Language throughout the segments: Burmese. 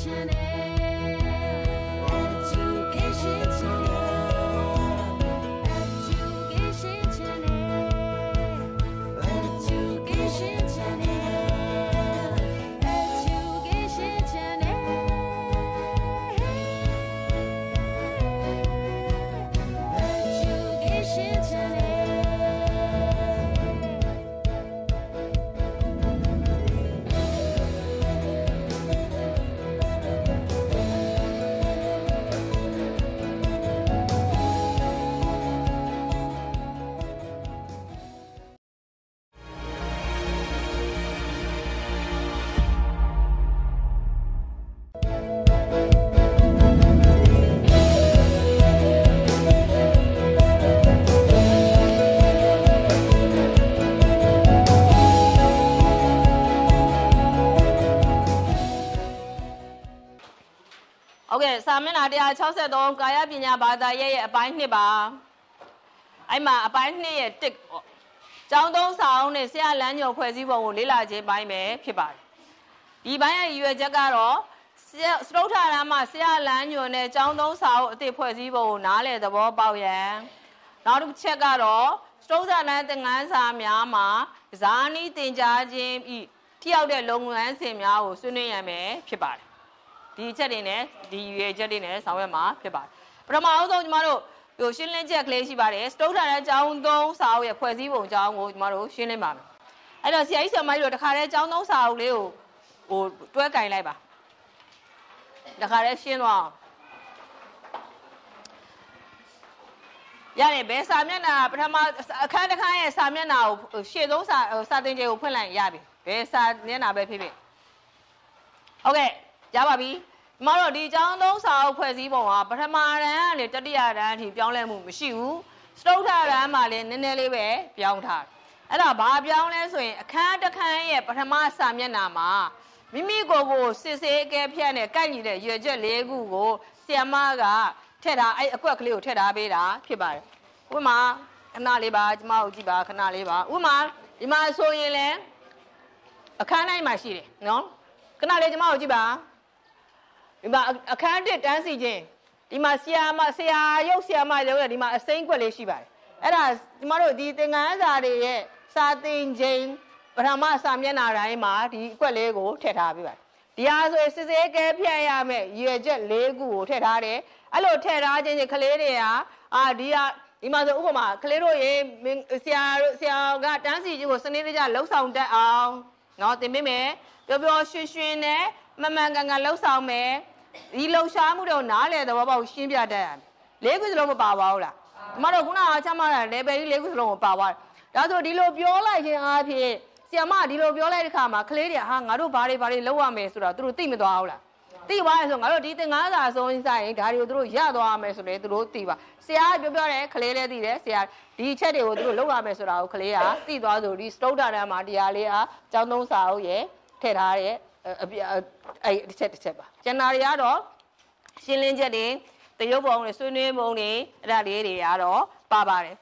each and every စာမျက်နှာ163ကာယပညာဘာသာရဲ့ရဲ့အပိုင်း2ပါအဲ့မှာအပိုင်း2ရဲ့1ပေါ့ကျောင်းသုံးဆောင်နဲ့ဆရာလမ်းညွန်ဖွဲ့စည်းပုံကိုလေ့လာခြင်းပိုင်းပဲဖြစ်ပါတယ်ဒီပိုင်းရဲ့ရည်ရွယ်ချက်ကတော့စတုထရမ်းမှာဆရာလမ်းညွန်နဲ့ကျောင်းသုံးဆောင်အသစ်ဖွဲ့စည်းပုံကိုနားလည်သဘောပေါက်ရန်နောက်တစ်ချက်ကတော့စတုထရမ်းသင်ခန်းစာများမှာဇာနီးတင်ကြားခြင်းဤထိရောက်တဲ့လုပ်ငန်းစဉ်များကိုဆွေးနွေးရမယ်ဖြစ်ပါတယ် ဒီအချက်တွေနဲ့ဒီရွေချက်တွေနဲ့ဆောင်ရွက်မှာဖြစ်ပါတယ်ပထမအဆုံးကျမတို့ဟိုရှင်းလင်းချက်ကလေးရှိပါတယ်စတုတ်ထာတဲ့အကြောင်းသုံးစာအုပ်ရဲ့ဖွဲ့စည်းပုံအကြောင်းကိုကျမတို့ရှင်းလင်းပါမယ်အဲ့တော့ဆရာကြီးဆရာမကြီးတို့တခါတည်းအကြောင်းသုံးစာအုပ်လေးကိုဟိုတွဲကင်လိုက်ပါတခါတည်းရှင်းသွားအောင်ရတယ်ဘယ်စာမျက်နှာပထမအခန်းတစ်ခန်းရဲ့စာမျက်နှာကိုရှေ့ဆုံးစာစာသင်ကျေကိုဖွင့်လိုက်ရပြီဘယ်စာမျက်နှာပဲဖြစ်ဖြစ်ဟုတ်ကဲ့ ရပါပြီမတို့ဒီအကြောင်းသုံးစာအုပ်ဖွဲ့စည်းပုံကပထမရန်ကနေတတိယရန်အထိပြောင်းလဲမှုမရှိဘူးစတုထရန်မှာလည်းနည်းနည်းလေးပဲပြောင်းထားအဲ့ဒါဘာပြောင်းလဲဆိုရင်အခန်းတစ်ခန်းရဲ့ပထမစာမျက်နှာမှာမိမိကိုယ်ကိုစစ်ဆေးအကဲဖြတ်နဲ့ကန့်ညီတဲ့ရွေချက်၄ခုကိုဆီယမကထည့်ထားအဲ့အကွက်ကလေးကိုထည့်ထားပေးတာဖြစ်ပါတယ်ဥပမာခဏလေးပါကျမတို့ကြည့်ပါခဏလေးပါဥပမာဒီမှာဆိုရင်လည်းအခန်းတိုင်းမှာရှိတယ်နော်ခဏလေးကျမတို့ကြည့်ပါ ဒီမှာအခန်းတစ်တန်းစီခြင်းဒီမှာဆီယာမဆရာရုပ်ဆီယာမရုပ်ရဒီမှာအစိမ့်ကွက်လေးရှိပါတယ်အဲ့ဒါကျမတို့ဒီသင်္ကန်းစာတွေရဲ့စာသင်ခြင်းပထမစာမျက်နှာတိုင်းမှာဒီအကွက်လေးကိုထည့်ထားပေးပါတယ်ဒီဟာဆိုရင်စစ်စေးကဲဖြတ်ရမယ်ရွယ်ချက်၄ခုကိုထည့်ထားတယ်အဲ့လိုထည့်ထားခြင်းချင်းကလေးတွေကအာဒီဟာဒီမှာဆိုဥပမာကလေးတို့ရေဆရာဆရာကတန်းစီခြင်းကိုစနစ်တကျလှုပ်ဆောင်တတ်အောင်เนาะသင်ပေးမယ်ပျော်ပျော်ရွှင်ရွှင်နဲ့မမှန်ကန်ကန်လှုပ်ဆောင်မယ် ဒီလှုပ်ရှားမှုတော့နားလေသဘောပေါက်ရှင်းပြတတ်ရမယ်လေးခုစလုံးမပါပါဘူးလားကျမတို့ခုနကချမှတ်တာ level ကြီးလေးခုစလုံးကိုပါသွားတယ်ဒါဆိုဒီလိုပြောလိုက်ခြင်းအားဖြင့်ဆီယမဒီလိုပြောလိုက်တဲ့ခါမှာကလေးတွေဟာငါတို့ဘာတွေဘာတွေလုပ်ရမယ်ဆိုတော့သူတို့သိမသွားဘူးလားသိသွားရဆိုငါတို့ဒီသင်္ကားစာဆုံးဆိုင်ဒါတွေကိုသူတို့ရသွားရမယ်ဆိုလေသူတို့သိပါဆရာပြောပြောတယ်ကလေးလည်းသိတယ်ဆရာဒီချက်တွေကိုသူတို့လုပ်ရမယ်ဆိုတာကိုကလေးကသိသွားဆိုဒီစတုဒ္ဒရမှာတရားလေးဟာကျောင်းသုံးစာအုပ်ရဲ့ထည့်ထားတဲ့ အဲ့တစ်ချက်တစ်ချက်ပါကျန်တာတွေကတော့ရှင်းလင်းချက်တွေတရုပ်ပုံတွေဆွေးနွေးပုံတွေအဲ့ဒါလေးတွေကတော့ပါပါတယ်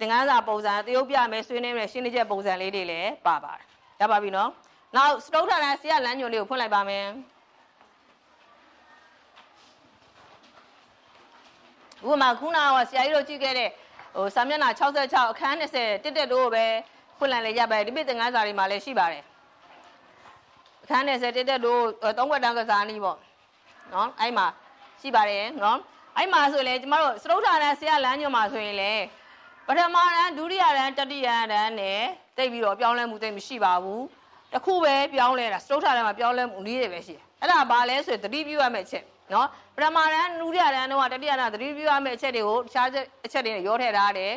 သင်္ကန်းစာပုံစံတရုပ်ပြမယ်ဆွေးနွေးမယ်ရှင်းလင်းချက်ပုံစံလေးတွေလည်းပါပါတယ်ရပါပြီနော်နောက်စတုထရန်ဆရာလမ်းညွန်လေးကိုဖွင့်လိုက်ပါမယ်ဥပမာခုနကဆရာကြီးတို့ကြည့်ခဲ့တဲ့ဟိုစာမျက်နှာ66အခန်း20တက်တက်တို့ပဲဖွင့်လိုက်လေရပါတယ်ဒီပိသင်္ကန်းစာတွေမှာလည်းရှိပါတယ် အခန်း30တက်တက်တို့သုံးခွက်တန်းကစားနည်းပေါ့နော်အဲ့မှာရှိပါတယ်နော်အဲ့မှာဆိုလေကျမတို့စတုထရန်ဆရာလမ်းညွှန်မှာဆိုရင်လေပထမရန်ဒုတိယရန်တတိယရန်နဲ့တိတ်ပြီးတော့ပြောင်းလဲမှုတိတ်မရှိပါဘူးတခုပဲပြောင်းလဲတာစတုထရန်မှာပြောင်းလဲမှုနည်းတွေပဲရှိတယ်အဲ့ဒါဘာလဲဆိုရင်သတိပြုရမယ့်အချက်နော်ပထမရန်ဒုတိယရန်တော့တတိယရန်သတိပြုရမယ့်အချက်တွေကိုတခြားအချက်တွေရောထည့်ထားတယ်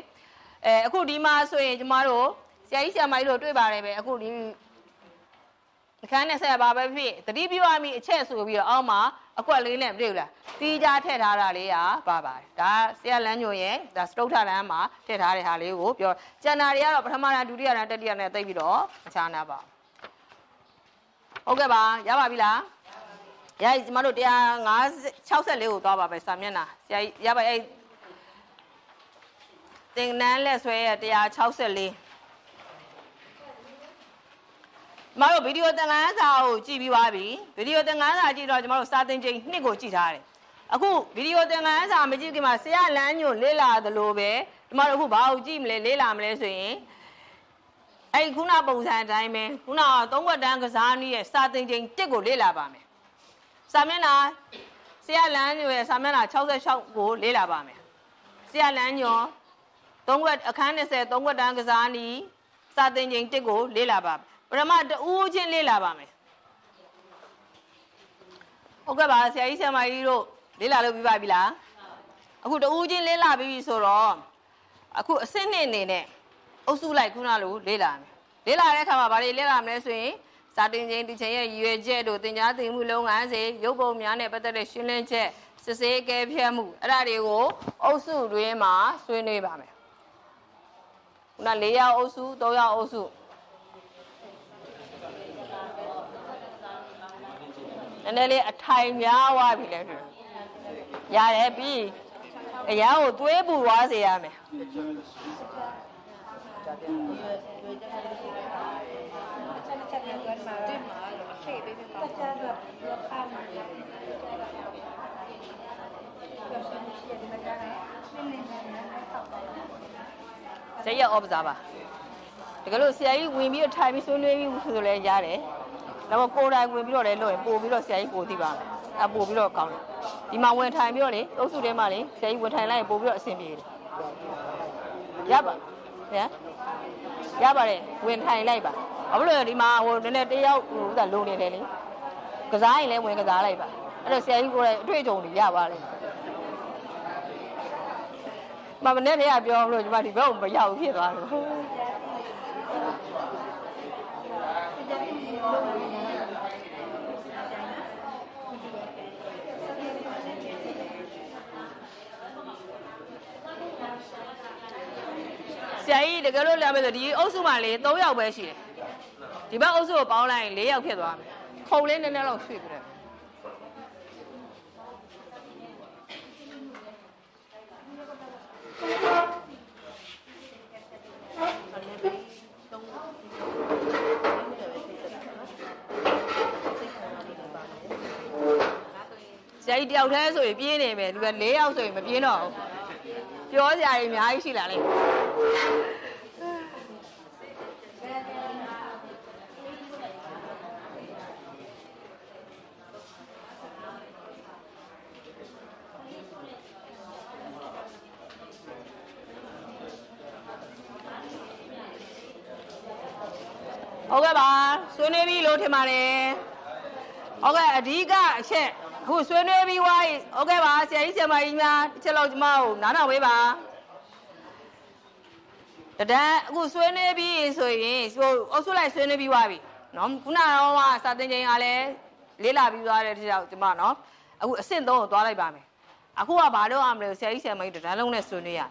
အဲအခုဒီမှာဆိုရင်ကျမတို့ဆရာကြီးဆရာမကြီးတို့တွေ့ပါတယ်ပဲအခုဒီ အခန်းနဲ့ဆက်ပါပဲဖြစ်တတိပြုရမည်အချက်ဆိုပြီးတော့အောက်မှာအကွက်လေးနဲ့မတွေ့ဘူးလားတီးကြထည့်ထားတာလေးကပါပါတယ်ဒါဆရာလမ်းညွန်ရဲ့ဒါစတုထလမ်းမှာထည့်ထားတဲ့ဟာလေးကိုပြောကျန်တာတွေကတော့ပထမရန်ဒုတိယရန်တတိယရန်နဲ့သိပြီးတော့မချားနာပါဟုတ်ကဲ့ပါရပါပြီလားရပြီကျမတို့164ကိုသွားပါပဲစာမျက်နှာဆရာရပါအဲ့တင်နန်းလက်ဆွဲရ164 ကျမတို့ဗီဒီယိုသင်ခန်းစာကိုကြည့်ပြီးသွားပြီဗီဒီယိုသင်ခန်းစာကြည့်တော့ကျမတို့စာသင်ချိန်နှစ်ကိုကြည့်ထားတယ်အခုဗီဒီယိုသင်ခန်းစာမကြည့်ခင်မှာဆရာလမ်းညွှန်လေ့လာသလိုပဲကျမတို့အခုဘာကိုကြည့်မလဲလေ့လာမလဲဆိုရင်အဲ့ခုနပုံစံအတိုင်းပဲခုနသုံးဝက်တန်းကစားနည်းရဲ့စာသင်ချိန်တစ်ကိုလေ့လာပါမယ်စာမျက်နှာဆရာလမ်းညွှန်ရဲ့စာမျက်နှာ66ကိုလေ့လာပါမယ်ဆရာလမ်းညွှန်သုံးဝက်အခန်း20သုံးဝက်တန်းကစားနည်းစာသင်ချိန်တစ်ကိုလေ့လာပါမယ် ပထမတူးချင်းလေ့လာပါမယ်ဟုတ်ကဲ့ပါဆရာကြီးဆရာမကြီးတို့လေ့လာလို့ပြီးပါပြီလားအခုတူးချင်းလေ့လာပြီးပြီဆိုတော့အခုအစစ်နှစ်အနေနဲ့အုပ်စုလိုက်ခုနလိုလေ့လာမယ်လေ့လာတဲ့အခါမှာဗာလေလေ့လာမလဲဆိုရင်စာတင်ချင်းဒီချိန်ရဲ့ရည်ရွယ်ချက်တို့သင်ကြားသင်မှုလုပ်ငန်းစဉ်ရုပ်ပုံများနဲ့ပတ်သက်တဲ့ရှင်းလင်းချက်စစ်ဆေးကဲဖြတ်မှုအဲ့ဒါတွေကိုအုပ်စုတွင်းမှာဆွေးနွေးပါမယ်ခုန၄ရောက်အုပ်စု၃ရောက်အုပ်စု နည်းနည်းလေးအထိုင်များသွားပြီလေသူရတယ်ပြီးအရန်ကိုသွေးပူသွားစေရမယ်ဇက်ရက်ဩပစားပါတကယ်လို့ဆရာကြီးဝင်ပြီးတော့ထိုင်ပြီးဆွေးနွေးပြီးဆိုလဲရတယ် ဒါပေမဲ့ကိုယ်တိုင်ဝင်ပြီးတော့လဲလို့ရင်ပို့ပြီးတော့ဆရာကြီးပို့သိပါမယ်အပို့ပြီးတော့ကောင်းတယ်ဒီမှာဝင်ထိုင်ပြီးတော့လေအုပ်စုထဲမှာလေဆရာကြီးဝင်ထိုင်လိုက်ရင်ပို့ပြီးတော့အဆင်ပြေတယ်ရပါဟမ်ရပါတယ်ဝင်ထိုင်လိုက်ပါဘာလို့လဲဒီမှာဟိုနည်းနည်းတယောက်ဟိုဥသာလုံနေတယ်လေကစားရင်လည်းဝင်ကစားလိုက်ပါအဲ့တော့ဆရာကြီးကိုယ်တိုင်အတွေ့အကြုံတွေရပါလေမမနဲ့တည်းကပြောလို့ညီမဒီဘက်ကိုမရောက်ဖြစ်သွားလို့ ဆရာကြီးတကယ်လို့လာမယ်ဆိုဒီအုပ်စုမှာလေ3ယောက်ပဲရှိတယ်ဒီဘက်အုပ်စုကိုပေါင်းလိုက်ရင်4ယောက်ဖြစ်သွားမယ်ခုံလေးနည်းနည်းတော့ရွှေ့ပြတယ်ဆရာကြီးတယောက်တည်းဆိုရင်ပြင်းနေမယ်ဒီက၄ယောက်ဆိုရင်မပြင်းတော့ဘူး ပြောစရာတွေအများကြီးရှိလာလိမ့်မယ်ဟုတ်ကဲ့ပါဆွေးနွေးပြီလို့ထင်ပါတယ်ဟုတ်ကဲ့အဓိကအချက် အခုဆွေးနွေးပြီးွားပြီဟုတ်ကဲ့ပါဆရာကြီးဆရာမကြီးများတစ်ချက်လောက်ကျမကိုနားထောင်ပေးပါတဒန်းအခုဆွေးနွေးပြီးဆိုရင်ဟိုအုပ်စုလိုက်ဆွေးနွေးပြီးွားပြီနော်ခုနကတော့စာသင်ချိန်ကလည်းလေးလာပြီးသွားတဲ့တစ်ယောက်ကျမနော်အခုအဆင့်3ကိုသွားလိုက်ပါမယ်အခုကဘာလို့အောင်မလဲဆရာကြီးဆရာမကြီးတဒန်းလုံးနဲ့ဆွေးနွေးရ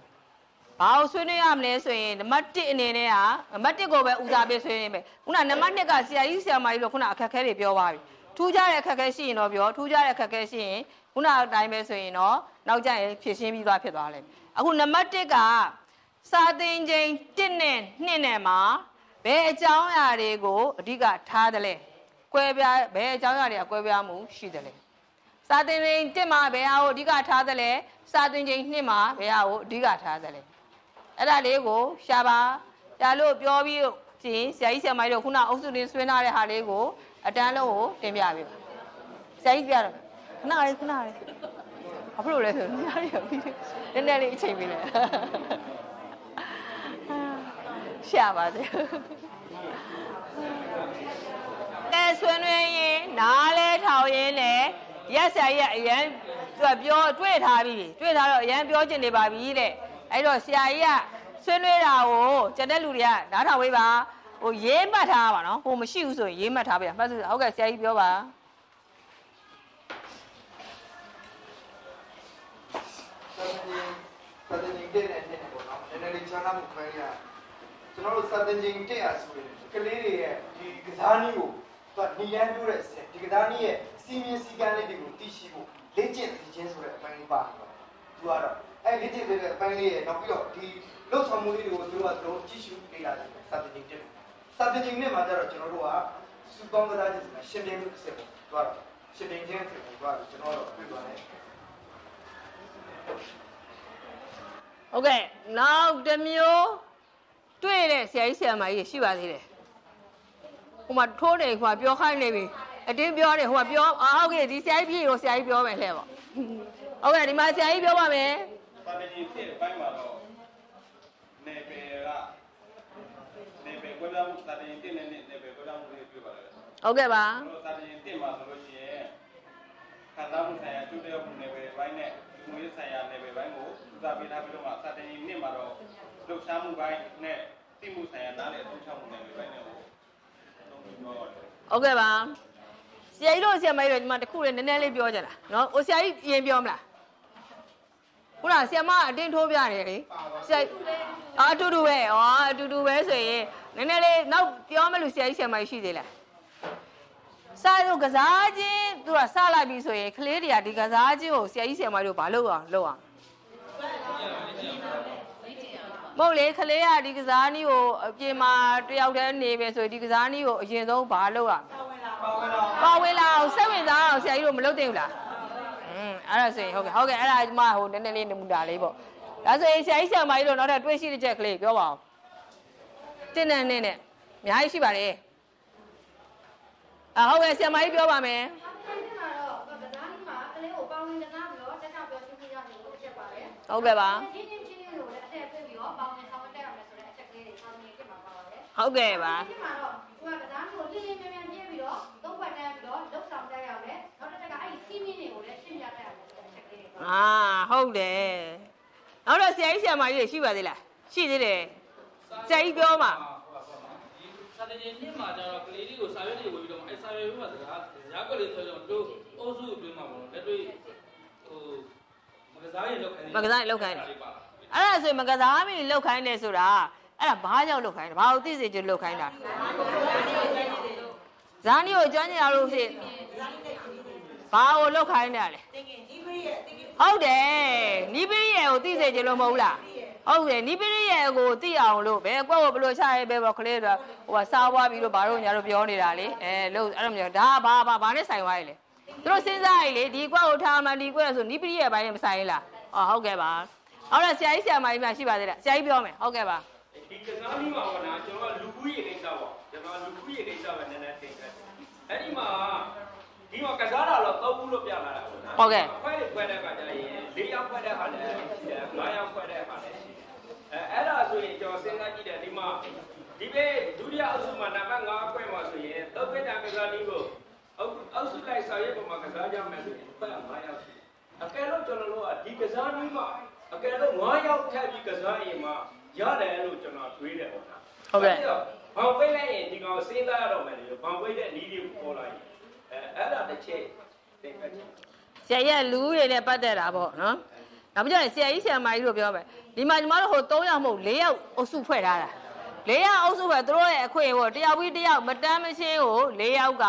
ဘာလို့ဆွေးနွေးရမလဲဆိုရင်နံပါတ်1အနေနဲ့ကနံပါတ်1ကိုပဲဦးစားပေးဆွေးနွေးမယ်ခုနနံပါတ်2ကဆရာကြီးဆရာမကြီးတို့ခုနအခက်အခဲတွေပြောပါပြီ ထူးခြားတဲ့အခက်အခဲရှိရင်တော့ပြောထူးခြားတဲ့အခက်အခဲရှိရင်ခုနအတိုင်းပဲဆိုရင်တော့နောက်ကျရင်ဖြည့်ရှင်းပြီးသွားဖြစ်သွားလိမ့်မယ်အခုနံပါတ်1ကစာသင်ချိန်1နဲ့2နဲ့မှာဘယ်အကြောင်းအရာတွေကိုအဓိကထားတယ်လဲကွဲပြားဘယ်အကြောင်းအရာတွေကကွဲပြားမှုရှိတယ်လဲစာသင်ချိန်1မှာဘယ်ဟာကိုအဓိကထားတယ်လဲစာသင်ချိန်2မှာဘယ်ဟာကိုအဓိကထားတယ်လဲအဲ့ဒါလေးကိုရှာပါရှာလို့ပြောပြီးချင်းဆရာကြီးဆရာမကြီးတို့ခုနအုပ်စုတွင်ဆွေးနွေးတဲ့ဟာလေးကို အတန်းလုံးကိုတင်ပြပေးပါဆရာကြီးပြတော့ခဏလေးခဏလေးဘာဖြစ်လို့လဲဆိုညားရပြီးနည်းနည်းလေးအချိန်ပေးလိုက်ရှာပါစေအဲဆွေးနွေးရင်နားလဲထောင်ရင်းနဲ့ရက်ဆရာကြီးကအရန်သူကပြောတွေ့ထားပြီတွေ့ထားတော့အရန်ပြောချင်နေပါပြီတဲ့အဲ့တော့ဆရာကြီးကဆွေးနွေးတာကိုကျန်တဲ့လူတွေကနားထောင်ပေးပါ ဟိုရေးမှတ်ထားပါနော်ဟိုမရှိဘူးဆိုရင်ရေးမှတ်ထားပါမှတ်စုဟုတ်ကဲ့ဆရာကြီးပြောပါစာတင်ကြီးတဲ့နဲ့နဲ့ပေါ့နော်နည်းနည်းလေးချမ်းသာမှုခွဲရကျွန်တော်တို့စာတင်ကြီးတဲ့ရဆိုရင်ကလေးတွေရဲ့ဒီကစားနည်းကိုသူကနီလန်းပြောတဲ့အစစ်ဒီကစားနည်းရဲ့စီမင်းစီကန်းလေးတွေကိုသိရှိဖို့လေ့ကျင့်သိခြင်းဆိုတဲ့အပိုင်းလေးပါသူကတော့အဲလေ့ကျင့်တဲ့အပိုင်းလေးရဲ့နောက်ပြီးတော့ဒီလှုပ်ဆောင်မှုလေးတွေကိုသူတို့ကသူတို့ကြည့်ရှုလေ့လာတယ်စာတင်ကြီးတဲ့ စာတင်ကြီးနဲ့မှာကျတော့ကျွန်တော်တို့ကစူပေါင်းကစားခြင်းဆိုတာရှင်ပြင်းမှုတစ်ဆင့်ပေါ့သွားတော့ရှင်ပြင်းခြင်းဖြစ်ပေါ့သွားတော့ကျွန်တော်တို့တွေ့သွားတယ်ဟုတ်ကဲ့နောက်တစ်မျိုးတွေ့တဲ့ဆရာကြီးဆရာမကြီးရှိပါသေးတယ်ဟိုမှာထိုးတယ်ဟိုမှာပြောခိုင်းနေပြီအတင်းပြောတယ်ဟိုမှာပြောအာဟုတ်ကဲ့ဒီဆရာကြီးပြည်ကိုဆရာကြီးပြောမယ်လှဲ့ပေါ့ဟုတ်ကဲ့ဒီမှာဆရာကြီးပြောပါမယ်ပါတီကြီးဖြစ်အပိုင်းမှာတော့နေပယ်ကနေပယ် ကွဲပြားမှုတာတင်တင်နေနေပယ်ကွဲပြားမှုတွေပြပါလေဟုတ်ကဲ့ပါတို့တာတင်တင်မှာဆိုလို့ရှိရင်ခံစားမှုဆိုင်ရာကျွတ်တဲ့မှုနေပယ်ဘိုင်းနဲ့ဒီမွေးဆိုင်ရာနေပယ်ဘိုင်းကိုသူစားပေးထားပြီးတော့မှတာတင်နှစ်မှာတော့လှုပ်ရှားမှုဘိုင်းနဲ့သိမှုဆိုင်ရာနားလည်အသုံးချမှုနေပယ်ဘိုင်းနဲ့ကိုသုံးပြီးတော့ဟုတ်ကဲ့ပါဆရာကြီးတို့ဆရာမကြီးတို့ဒီမှာတစ်ခုလေးနည်းနည်းလေးပြောကြတာနော်ဟိုဆရာကြီးရင်ပြောမလား ခုနဆရာမအတင်းထိုးပြနေတယ်လေဆရာအာအတူတူပဲဩအတူတူပဲဆိုရင်နည်းနည်းလေးနောက်ပြောမလို့ဆရာကြီးဆရာမကြီးရှိသေးလားစာရုပ်ကစားခြင်းသူကစလိုက်ပြီဆိုရင်ကလေးတွေကဒီကစားခြင်းကိုဆရာကြီးဆရာမကြီးတို့ဘာလုပ်အောင်လုပ်အောင်မဟုတ်လေကလေးကဒီကစားနည်းကိုအပြင်မှာတယောက်တည်းနေပဲဆိုရင်ဒီကစားနည်းကိုအရင်ဆုံးဘာလုပ်ရမလဲပါဝင်လာအောင်စိတ်ဝင်စားအောင်ဆရာကြီးတို့မလုပ်သင့်ဘူးလားอืม အဲ့ဒါဆိုရင်ဟုတ်ကဲ့ဟုတ်ကဲ့အဲ့ဒါဒီမှာဟိုနည်းနည်းလေးနမူတာလေးပေါ့ဒါဆိုရင်ဆရာကြီးဆရာမကြီးတို့နောက်ထပ်တွေးရှိတဲ့ချက်ကလေးပြောပါအောင်တင်းနဲ့နဲ့နဲ့အများကြီးရှိပါတယ်အဟုတ်ကဲ့ဆရာမကြီးပြောပါမယ်အဲဒီမှာတော့ကစားကြီးမှာကလေးကိုပေါင်းဝင်ကစားပြီးတော့တက်တာပြောချင်းချင်းရတယ်လို့ချက်ပါတယ်ဟုတ်ကဲ့ပါ။ချင်းချင်းချင်းချင်းလို့လည်းအထက်ပြပြီးတော့ပေါင်းဝင်ဆောင်တက်ရမယ်ဆိုတဲ့အချက်ကလေးတွေပေါင်းနေဖြစ်မှာပါပါတယ်။ဟုတ်ကဲ့ပါဒီမှာတော့သူကကစားမျိုးလင်းလင်းမြန်မြန်ပြည့်ပြီးတော့သုံးပတ်တန်းပြီးတော့လှုပ်ဆောင်တက်ရမယ်။နောက်တစ်ချက်ကအဲ့ဒီစီးမင်းတွေကိုလည်းရှင်းပြတက်ရမယ်ဆိုတဲ့ အချက်လေးတွေပါအာဟုတ်တယ်နောက်တော့ဆရာကြီးဆရာမကြီးတွေရှိပါသေးလားရှိသေးတယ်ဆရာကြီးပြောပါစာတင်ချင်းနှစ်မှာကျတော့ကလေးလေးကိုစာရွက်တွေဝေပြီးတော့အဲစာရွက်တွေမှာစကားဇာတ်ကလေးဆိုတော့တို့အုပ်စုအတွင်းမှာပေါ့နော်လက်တွေ့ဟိုမကစားရင်လောက်ခိုင်းမကစားရင်လောက်ခိုင်းတယ်အဲ့ဒါဆိုရင်မကစားမီလောက်ခိုင်းတယ်ဆိုတာအဲ့ဒါဘာကြောင့်လောက်ခိုင်းတယ်ဘာလို့သိစေချင်လောက်ခိုင်းတာဇာနီကိုကျွမ်းကျင်ရလို့ဖြစ် ဘာကိုလောက်ခိုင်းတယ်လဲဟုတ်တယ်နီးပရိယေကိုသိစေချင်လို့မဟုတ်လားဟုတ်တယ်နီးပရိယေကိုသိအောင်လို့ဘယ်ကွက်ကိုဘယ်လိုချရဲပဲပေါ့ကလေးတော့ဟိုကစားွားပြီးတော့ဘာလို့ညာတို့ပြောနေတာလေအဲလို့အဲ့လိုမျိုးဒါဘာဘာဘာနဲ့ဆိုင်သွားရလဲသူတို့စဉ်းစားရလေဒီကွက်ကိုထားမှဒီကွက်ဆိုနီးပရိယေဘိုင်းနဲ့မဆိုင်လားအော်ဟုတ်ကဲ့ပါဟုတ်လားဆရာကြီးဆရာမကြီးများရှိပါသေးလားဆရာကြီးပြောမယ်ဟုတ်ကဲ့ပါဒီကစားပြီးမှာပေါ့နော်ကျွန်တော်လူကူးရည်ကိစ္စပေါ့ကျွန်တော်လူကူးရည်ကိစ္စပဲနည်းနည်းသိတယ်အဲ့ဒီမှာ ဒီမှာကစားတာတော့သုံးခုလို့ပြလာတာပေါ့နော်ဟုတ်ကဲ့ခွဲလေးခွဲတဲ့အခါကျရင်၄ယောက်ခွဲတဲ့ဟာလည်းရှိတယ်၅ယောက်ခွဲတဲ့ဟာလည်းရှိတယ်အဲအဲ့ဒါဆိုရင်ကျွန်တော်စဉ်းစားကြည့်တယ်ဒီမှာဒီဘေးဒုတိယအုပ်စုမှာနံပါတ်5ခွဲမှာဆိုရင်သုံးခွဲတာကစားနည်းကိုအုပ်အုပ်စုလိုက်ဆောင်ရွက်ပုံမှာကစားကြမယ်ဆိုရင်ခွဲ5ယောက်ရှိတယ်အကယ်လို့ကျွန်တော်တို့ကဒီကစားနည်းမှာအကယ်လို့9ယောက်ထပ်ပြီးကစားရင်မှရတယ်လို့ကျွန်တော်တွေးတယ်ပေါ့နော်ဟုတ်ကဲ့ဘောင်ပိတ်လိုက်ရင်ဒီကောင်စဉ်းစားရတော့မယ်လေဘောင်ပိတ်တဲ့နီးလေးကိုပေါ်လာရင် အဲအဲ့ဒါတစ်ချက်သင်္ကန်းချက်ဆရာကြီးကလူတွေနဲ့ပတ်သက်တာပေါ့နော်။နောက်ပြီးတော့ဆရာကြီးဆရာမကြီးတို့ပြောမယ်။ဒီမှာညီမတို့ဟို3ယောက်မဟုတ်4ယောက်အုပ်စုဖွဲ့ထားတာ။4ယောက်အုပ်စုပဲသူတို့ရဲ့အခွင့်အရေးပေါ့တယောက်ပြီးတယောက်မတန်းမချင်းကို4ယောက်က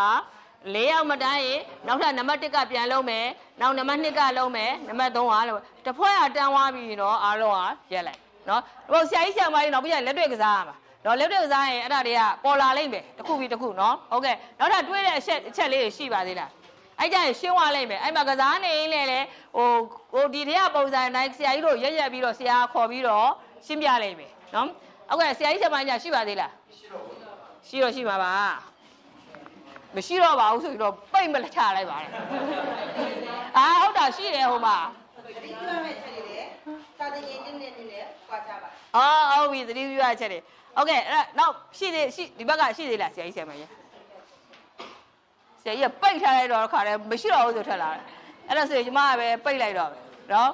4ယောက်မတန်းရင်နောက်ထပ်နံပါတ်1ကပြန်လုံးမယ်။နောက်နံပါတ်2ကလုံးမယ်။နံပါတ်3ကလုံး။တစ်ဖွဲ့ကတန်းသွားပြီးတော့အားလုံးကရက်လိုက်။နော်။ဟိုဆရာကြီးဆရာမကြီးနောက်ပြီးတော့လက်တွေ့ကစားရမှာ။ တော့လက်တွေ့ကစားရင်အဲ့ဒါတွေကပေါ်လာလိမ့်မယ်။တစ်ခုပြီးတစ်ခုနော်။ဟုတ်ကဲ့။နောက်ထပ်တွေးတဲ့အချက်အချက်လေးတွေရှိပါသေးလား။အဲ့ကြရင်ရှင်းသွားလိုက်မယ်အဲ့မှာကစားနေရင်လည်းလေဟိုဟိုဒီတည်းကပုံစံတိုင်းဆရာကြီးတို့ရက်ရက်ပြီးတော့ဆရာခေါ်ပြီးတော့ရှင်းပြလိုက်မယ်နော်ဟုတ်ကဲ့ဆရာကြီးဆရာမကြီးရှိပါသေးလားရှိတော့ရှိပါပါမရှိတော့ပါဘူးဆိုပြီးတော့ပိတ်မလက်ချလိုက်ပါတယ်အာဟုတ်တာရှိတယ်ဟိုမှာဒီကျွမ်းမဲ့ချက်တွေလေစာတင်ရင်တင်းနေနေလေကြွားကြပါအော်ဟုတ်ပြီသတိပြုရချက်တွေ ဟုတ်ကဲ့အဲ့ဒါနောက်ရှိသေးရှိဒီဘက်ကရှိသေးလားဆရာကြီးဆရာမကြီးဆရာကြီးကပိတ်ထားလိုက်တော့ခါတယ်မရှိတော့ဘူးဆိုထွက်လာတယ်အဲ့ဒါဆိုရင်ကျမကပဲပိတ်လိုက်တော့ပဲနော်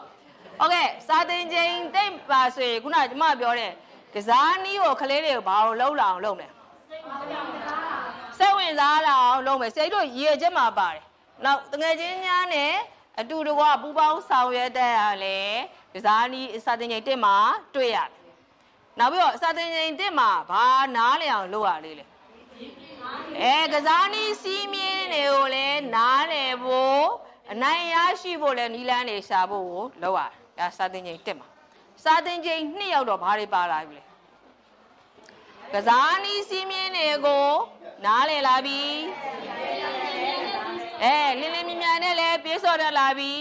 ဟုတ်ကဲ့စာတင်ချိန်တိတ်ပါဆိုရင်ခုနကကျမပြောတဲ့ကစားနည်းကိုကလေးတွေကိုဘာလို့လှုပ်လာအောင်လုပ်လဲစိတ်ဝင်စားလာအောင်လုပ်မယ်ဆရာကြီးတို့ရည်ရချက်မှာပါတယ်နောက်တငယ်ချင်းများနဲ့အတူတကွပူပေါင်းဆောင်ရွက်တဲ့ရလဲကစားနည်းစာတင်ချိန်တစ်မှာတွေ့ရတယ် နောက်ပြီးတော့စာသင်ချိန်တစ်မှာဘာနားလည်အောင်လုပ်ရလေးလေအဲကစားနည်းစီးမြင်းတွေကိုလည်းနားလည်ဖို့အနိုင်ရရှိဖို့လည်းနီလန်းနေရှာဖို့ကိုလုပ်ရတယ်ဒါစာသင်ချိန်တစ်မှာစာသင်ချိန်နှစ်ရောက်တော့ဘာတွေပါလာပြီလဲကစားနီးစီးမြင်းတွေကိုနားလည်လာပြီအဲလင်းလင်းမြမြနဲ့လည်းပြေးစော်တတ်လာပြီ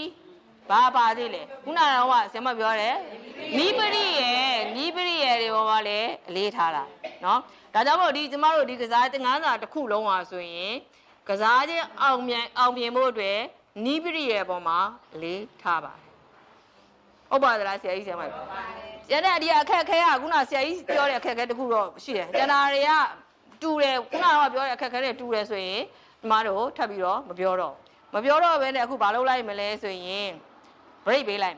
ဘာပါသေးလဲခုနကတော့ဆင်မပြောတယ်နီးပရိရဲ့နီးပရိရဲ့တွေပေါ်မှာလည်းအလေးထားတာเนาะဒါကြောင့်မို့ဒီကျမတို့ဒီကစားသင်္ကန်းစာတစ်ခုလုံးပါဆိုရင်ကစားခြင်းအောင်မြင်အောင်မြင်ဖို့အတွက်နီးပရိရဲ့ပေါ်မှာအလေးထားပါတယ်ဟုတ်ပါသလားဆရာကြီးဆရာမကြီးကျန်တဲ့ဒီအခက်ခဲကခုနဆရာကြီးပြောတဲ့အခက်ခဲတစ်ခုတော့ရှိတယ်ကျန်တာတွေကတူတယ်ခုနကပြောတဲ့အခက်ခဲတွေတူတယ်ဆိုရင်ဒီမတို့ထပ်ပြီးတော့မပြောတော့မပြောတော့ဘဲနဲ့အခုဘာလုပ်လိုက်မလဲဆိုရင် break ပေးလိုက်